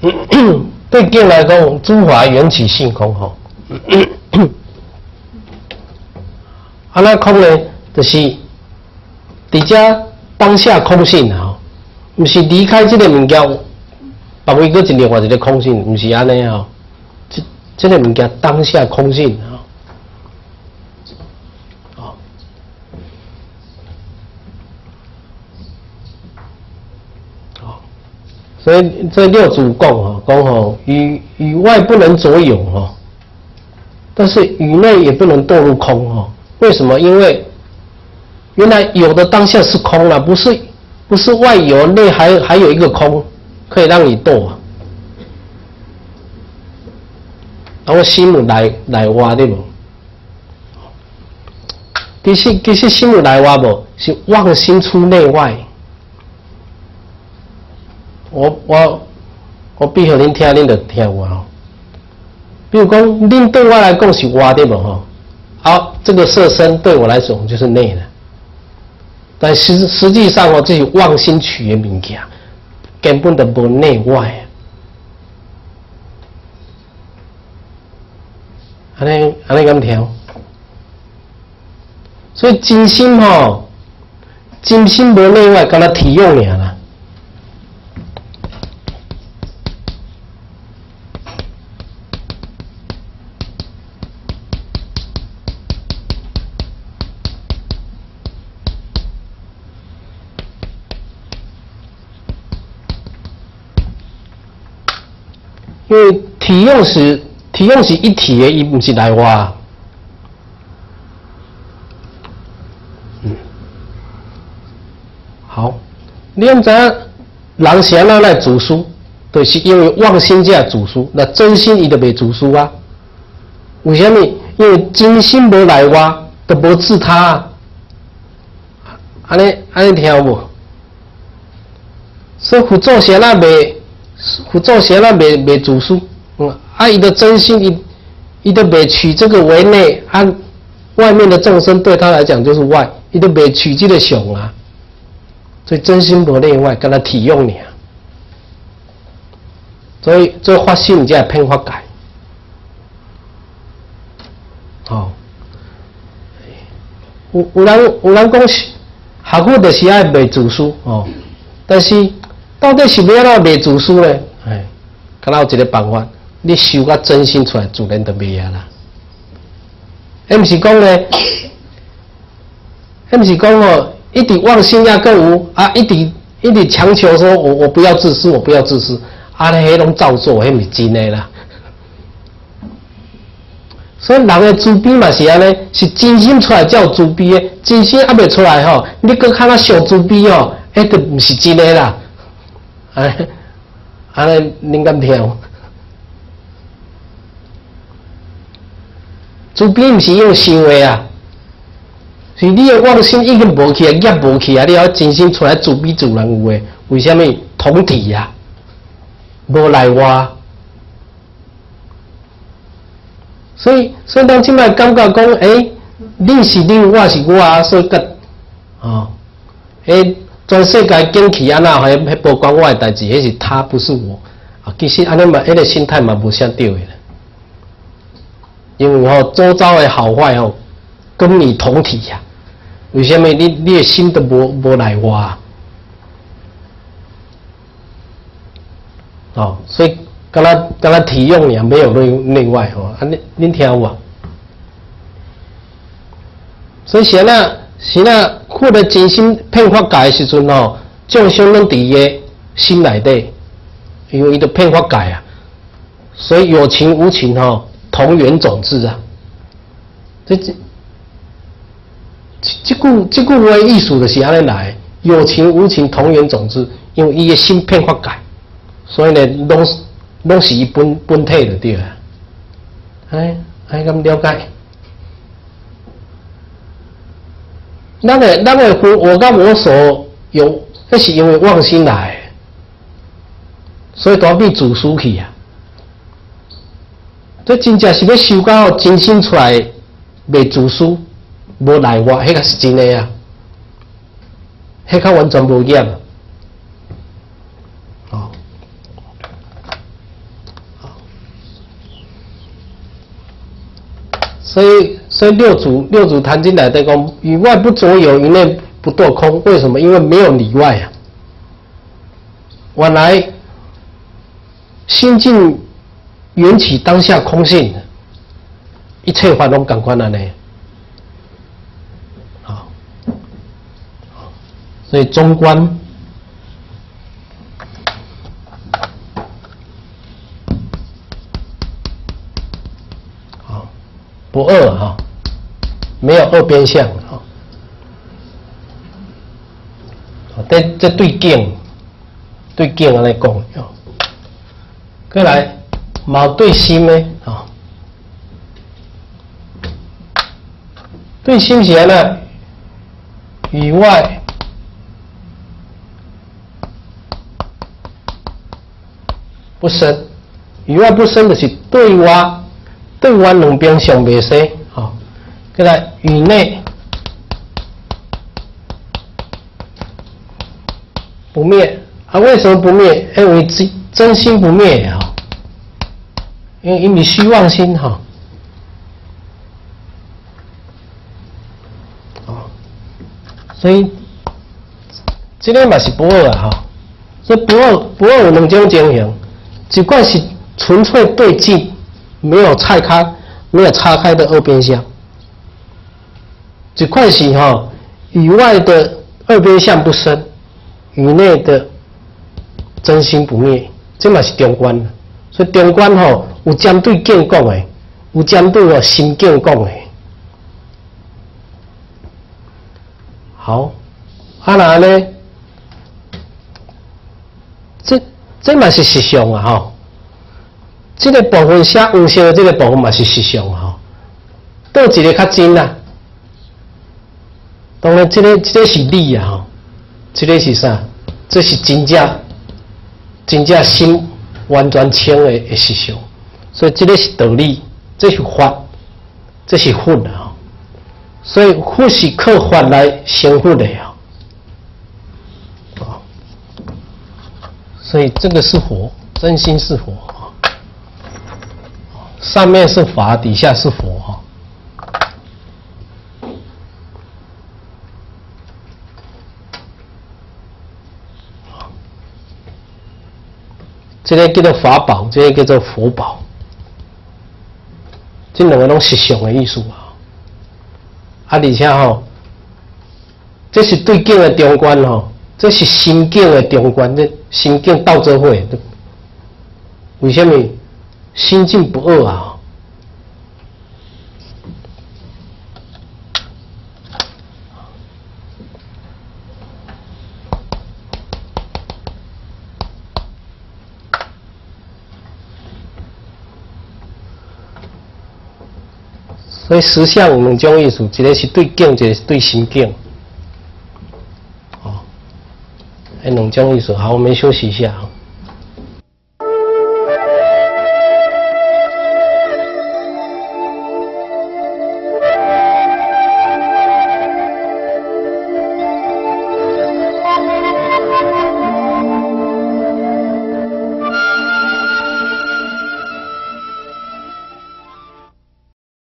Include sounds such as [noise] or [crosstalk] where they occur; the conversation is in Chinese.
[coughs] 对经来讲，诸法缘起性空吼。[coughs] 啊，那空呢，就是伫遮当下空性吼，毋是离开这个物件，别位搁一另外一个空性，毋是安尼吼。这这个物件当下空性啊。所以这六祖讲哈，讲哈，与与外不能着有哈，但是与内也不能堕入空哈。为什么？因为原来有的当下是空了，不是不是外有，内还还有一个空可以让你堕啊。然后心母来来挖对不？其实其实心母来挖不，是妄心出内外。我我我比互恁听，恁就听有啊。比如讲，恁对我来讲是外的无吼，好，这个色身对我来讲就是内的。但实实际上我，这是妄心取的物件，根本都无内外。安尼安尼咁听，所以真心吼，真心无内外，干那体用尔啦。因为体用是体用是一体的，伊不是来话。嗯，好，你用怎人想要来读书，都是因为妄心在读书，那真心伊就未读书啊？为什么？因为真心无来话，都无自他。安尼安尼听有无？所以辅助些那未。辅助邪那未未主书，嗯，啊，伊的真心，伊伊都未取这个为内，按外面的众生对他来讲就是外，伊都未取这个想啊，所以真心不内外，跟他体用你啊，所以这发心才偏发改，哦，有有人有人讲是，学佛就是爱背主书哦，但是。到底是要哪背祖书呢？哎，可能有一个办法，你修个真心出来，自然就袂啊啦。还不是讲呢？还不是讲哦，一直妄心啊，更有啊，一直一直强求说我我不要自私，我不要自私，啊，那迄拢造作，迄是真的啦。所以人的自卑嘛是安尼，是真心出来才有自卑的，真心还未出来吼，你搁看那小自卑哦，迄个不是真的啦。哎，安尼恁敢听？自卑毋是用行为啊，是你的妄心已经无去啊，业无去啊，你要真心出来自卑自然有诶。为什么？同体呀，无来话。所以，所以当即摆感觉讲，诶，你是你，我是我，所以个，哦，诶。全世界景气安那，还还不关我的代志，迄是他不是我啊。其实安尼嘛，迄个心态嘛无啥对的，因为吼周遭的好坏吼跟你同体呀。为什么你你的心都无无来话？哦，所以跟他跟他体用也没有内内外哦。啊，恁恁听有无？所以现在。是那获得真心骗法界的时阵吼，众生拢伫伊个心内底，因为伊都骗法界啊，所以有情无情吼，同源种子啊。这这这句这句话意思就是安尼来，有情无情同源种子，因为伊个心骗法界，所以呢，拢拢是伊本本体的对啊。哎，哎咁了解。咱的咱的佛，我甲我所用，那是因为妄心来，所以躲避主输去啊。这真正是要修到真心出来，未自私，无内外，迄个是真的啊，迄个完全无染。哦，所以所以六祖六祖坛经来的讲，以外不着有，以内不堕空。为什么？因为没有里外啊。原来心境缘起当下空性，一切法都感官了呢。好，所以中观。不二哈，没有二边相哈。这这对镜，对镜来讲哦。过来矛对心呢啊？对心邪呢？以外不生，以外不生的是对外。对外两边上未生，好，过来宇内不灭啊？为什么不灭？因为真真心不灭啊！因为因为虚妄心哈，啊，所以这个嘛是不二啊！哈，所以不二不二有两种情形，一块是纯粹对境。没有拆开，没有拆开的二边相，这块是哈，以外的二边相不生，以内的真心不灭，这嘛是中观。所以中观吼有针对境讲的，有针对个心境讲的。好，啊那呢？这这嘛是实相啊哈。这个部分写五行的这个部分嘛是实相哈，倒一个较真啦。当然，这个这个是理啊，这个是啥？这是真正真正心完全清的实相，所以这个是道理，这是法，这是佛啊。所以佛是靠法来成佛的呀。啊，所以这个是佛，真心是佛啊。上面是法，底下是佛啊这个叫做法宝，这个叫做佛宝，这两个拢实相的艺术啊。啊，而且吼，这是对境的中观吼，这是心境的中观，这心境道者会，为什么？心境不恶啊，所以实相两种意思，一个是对境，一个是对心境。哦，两种意思，好，我们休息一下。